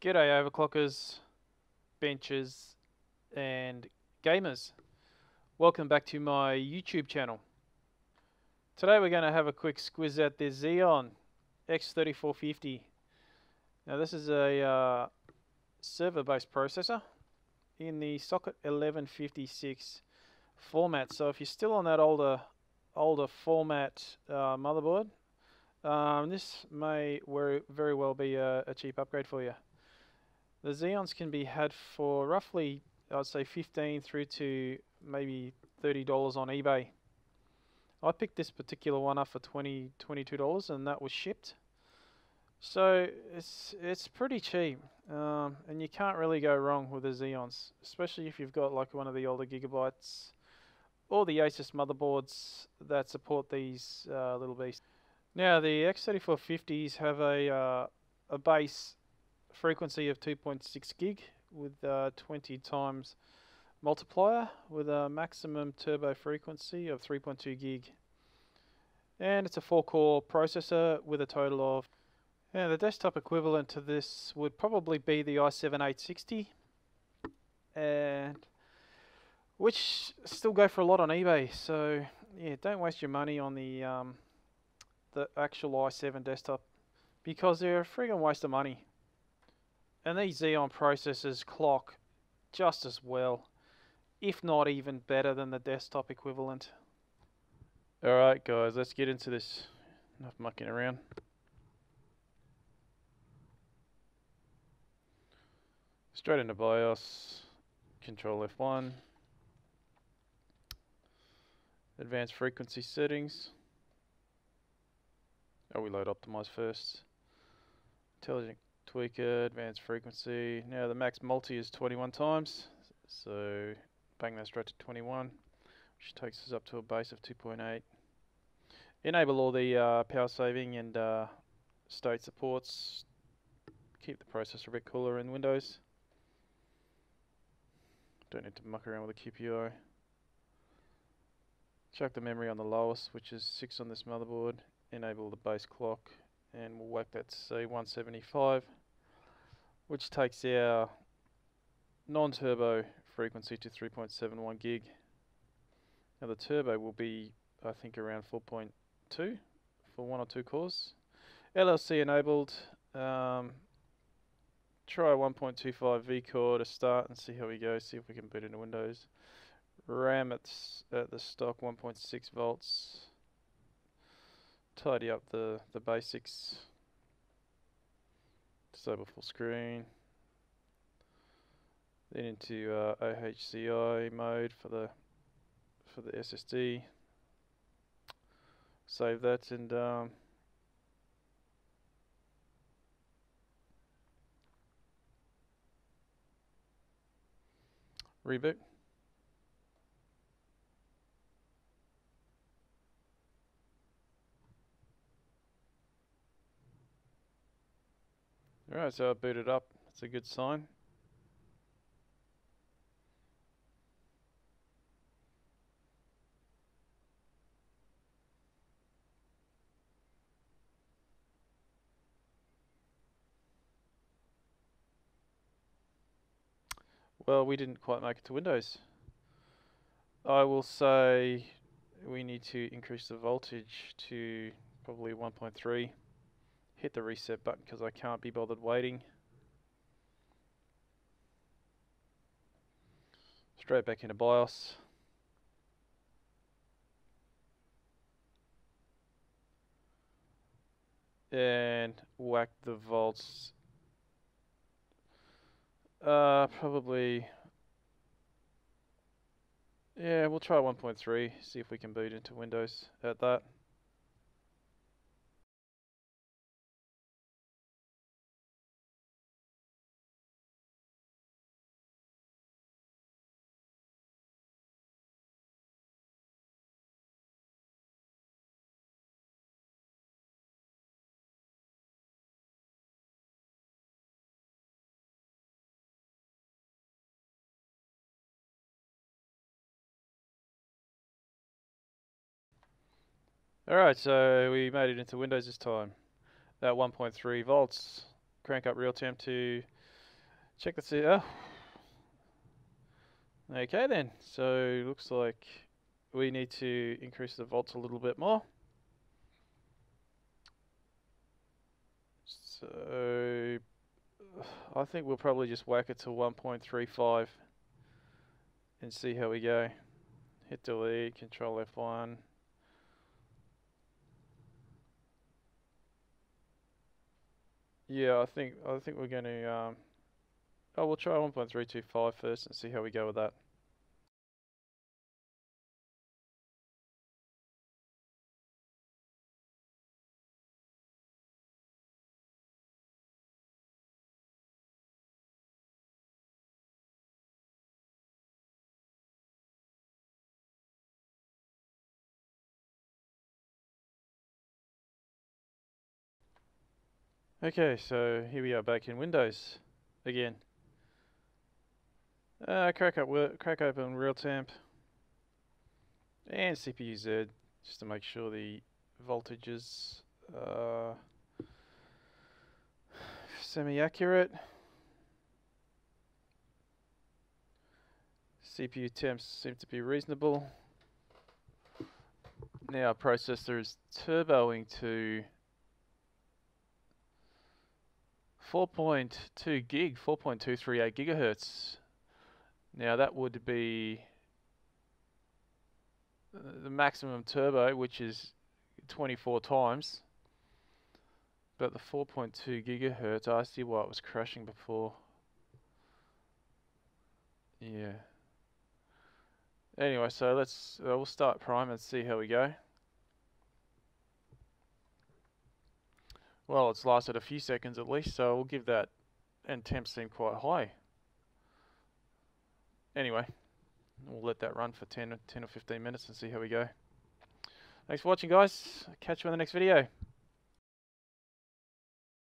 G'day overclockers, benchers and gamers. Welcome back to my YouTube channel. Today we're going to have a quick squiz at the Xeon X3450. Now this is a uh, server based processor in the socket 1156 format. So if you're still on that older older format uh, motherboard, um, this may very well be a, a cheap upgrade for you. The Xeons can be had for roughly, I'd say 15 through to maybe $30 on eBay. I picked this particular one up for 20 $22 and that was shipped. So it's it's pretty cheap, um, and you can't really go wrong with the Xeons, especially if you've got like one of the older gigabytes or the Asus motherboards that support these uh, little beasts. Now the X3450s have a uh, a base frequency of 2.6 gig with uh, 20 times multiplier with a maximum turbo frequency of 3.2 gig. And it's a 4 core processor with a total of yeah, the desktop equivalent to this would probably be the i7-860 and which still go for a lot on eBay. So yeah don't waste your money on the um, the actual i7 desktop because they're a friggin' waste of money and these Xeon processors clock just as well, if not even better than the desktop equivalent. Alright guys, let's get into this. Enough mucking around. Straight into BIOS, Control F1, Advanced Frequency Settings. Oh, we load optimize first. Intelligent tweaker, advanced frequency. Now the max multi is 21 times, so bang that straight to 21, which takes us up to a base of 2.8. Enable all the uh, power saving and uh, state supports. Keep the processor a bit cooler in Windows. Don't need to muck around with the QPI. Chuck the memory on the lowest, which is 6 on this motherboard. Enable the base clock and we'll whack that to say 175 which takes our non-turbo frequency to 3.71 gig. Now the turbo will be, I think, around 4.2 for one or two cores. LLC enabled. Um, try 1.25 vCore to start and see how we go. See if we can boot into Windows. RAM at, at the stock 1.6 volts. Tidy up the the basics. Disable full screen. Then into uh, AHCI mode for the for the SSD. Save that and um, reboot. Alright, so I booted up. That's a good sign. Well, we didn't quite make it to Windows. I will say we need to increase the voltage to probably 1.3 hit the reset button because I can't be bothered waiting. Straight back into BIOS. And whack the volts. Uh, probably. Yeah, we'll try 1.3, see if we can boot into Windows at that. Alright, so we made it into Windows this time. That 1.3 volts, crank up RealTemp to check this out. Oh. Okay then, so looks like we need to increase the volts a little bit more. So I think we'll probably just whack it to 1.35 and see how we go. Hit delete, control F1. Yeah, I think I think we're going to. Um, oh, we'll try 1.325 first and see how we go with that. Okay, so here we are back in Windows again. Uh, crack up, crack open RealTemp and CPU Z just to make sure the voltages are semi-accurate. CPU temps seem to be reasonable. Now processor is turboing to 4.2 gig, 4.238 gigahertz. Now that would be the maximum turbo, which is 24 times. But the 4.2 gigahertz, I see why it was crashing before. Yeah. Anyway, so let's, uh, we'll start prime and see how we go. Well, it's lasted a few seconds at least, so we'll give that, and temps seem quite high. Anyway, we'll let that run for 10, 10 or 15 minutes and see how we go. Thanks for watching, guys. Catch you in the next video.